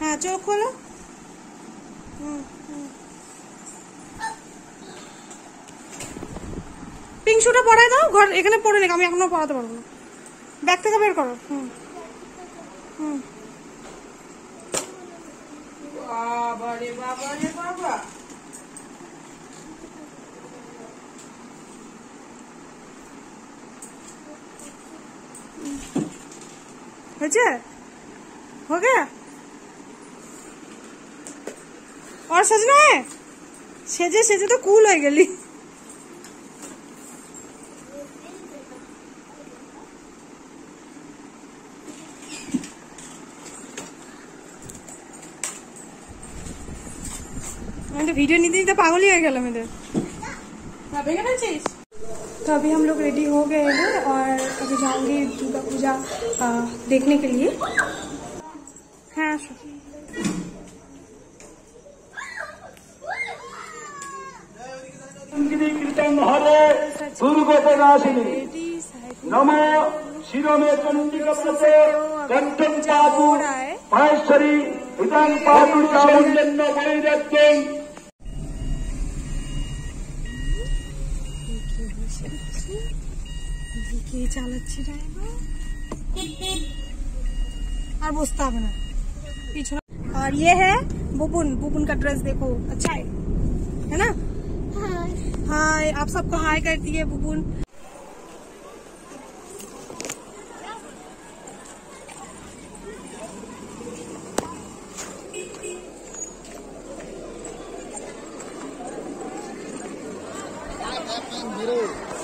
হ্যাঁ চোখ খোলো। পিংশুটা পড়াই দাও ঘর এখানে পড়ে লেখ আমি এখনও পড়াতে পারব না। ব্যাগ থেকে বের করো হুম। হুম। বাবা। হয়েছে? হয়ে গেছে? और सजना है সেজে সেজে তো কুল হয়ে গেলি আমি तो वीडियो नहीं दी तो पागल ही हो गया मेरे না ভেঙে ফেলছিস तो अभी हम लोग रेडी हो गए हैं और अभी जाऊंगी दुर्गा पूजा आ, देखने के लिए हाँ আসো। কীর্তন হরে দুর্গতে নাশিনী रेडी साइड নম শিরমে চণ্ডিকপ্রতে কণ্ঠম পাতু মহেশ্বরী ইদং পাতু চামুণ্ডন্য বৈরাগ্যং কে চালাচ্ছি ড্রাইভার আর বসতে হবে না পিছনে और ये है बुबुन बुबुन का ड्रेस देखो अच्छा है है ना आप सबको हाय करती है बुबुन। Sam,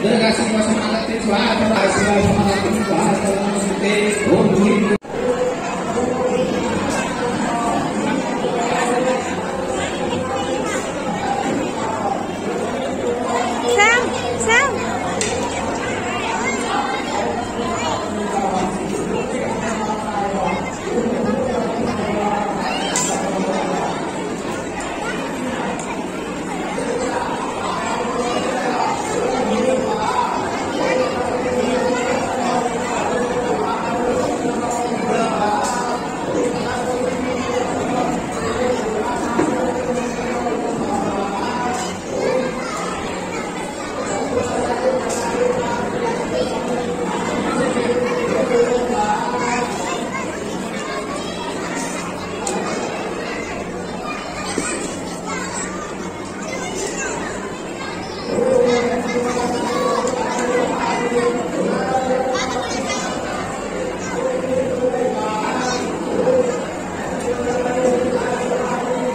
delegacia começa a mandar titular, a senhora vai mandar titular, a senhora não se tem, ou muito.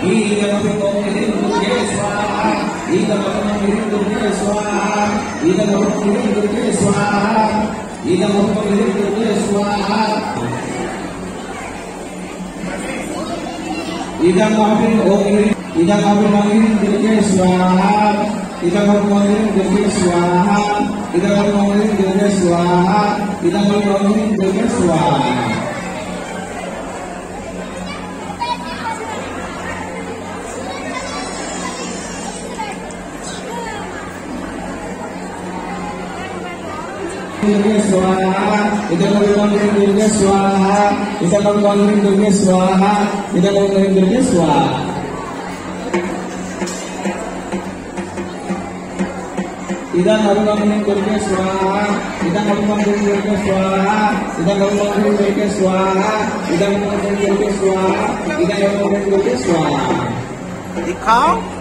Ida mapagpapiliin ko Yeswa. Ida mapagpapiliin ko Yeswa. Ida mapagpapiliin ko Yeswa. Ida mapagpapiliin ko Yeswa. Ida mapagpapiliin ko Ida mapagpapiliin ko Yeswa. Ida mapagpapiliin ko Yeswa. Ida mapagpapiliin ko Yeswa. Ida. दुर्गे स्वाहा इदं अपिं ओम दुर्गे स्वाहा इदं अपिं ओम दुर्गे स्वाहा इदं अपिं ओम दुर्गे स्वाहा दुर्गे स्वाहा इदं अपिं ओम दुर्गे स्वाहा इदं अपिं ओम दुर्गे स्वाहा इदं अपिं ओम दुर्गे स्वाहा इदं अरुणं दुर्गे स्वाहा इदं अरुणं दुर्गे स्वाहा इदं अरुणं दुर्गे स्वाहा इदं अरुणं दुर्गे स्वाहा इदं अरुणं दुर्गे स्वाहा दिखाओ